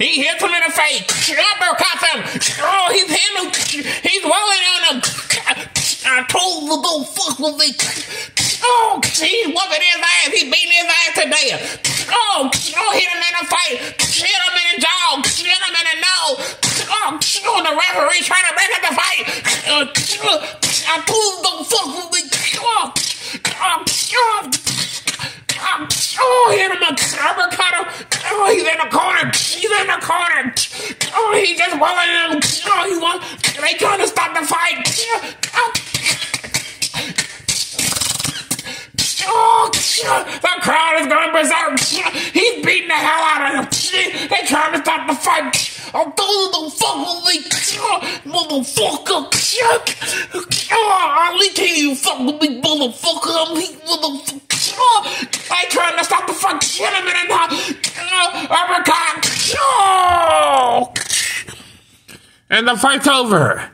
He hits him in the face. Uppercuts him. Oh, he's hitting him. He's rolling on him. I told the little fuck with me. Oh, he's whooping his ass. He's beating his ass to death. Oh, oh, hit him in the face. Hit him in the jaw. Hit him in the nose. Oh, oh the referee trying to break up the fight. I told the fuck with me. Oh, oh, oh. Oh, hit him uppercut him. Oh, he's in the corner. He's in the corner. Oh, he just rolling him. Oh, he won. They trying to stop the fight. Oh. Oh, the crowd is going berserk. He's beating the hell out of him. They trying to stop the fight. Oh, I'm telling oh, the fuck with me, motherfucker. Oh, Ali, can you fuck with me, motherfucker? I'm he, motherfucker. Oh, I trying to stop the fuck shit a minute now. And the fight's over.